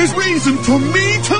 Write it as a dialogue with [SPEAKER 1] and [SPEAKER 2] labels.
[SPEAKER 1] there's reason for me to